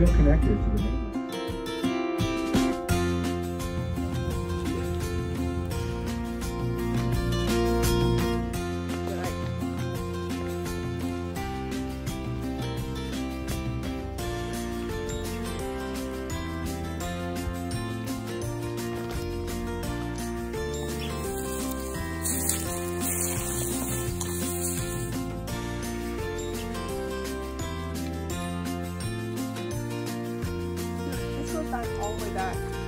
still connected to the mainland. back, all the way back.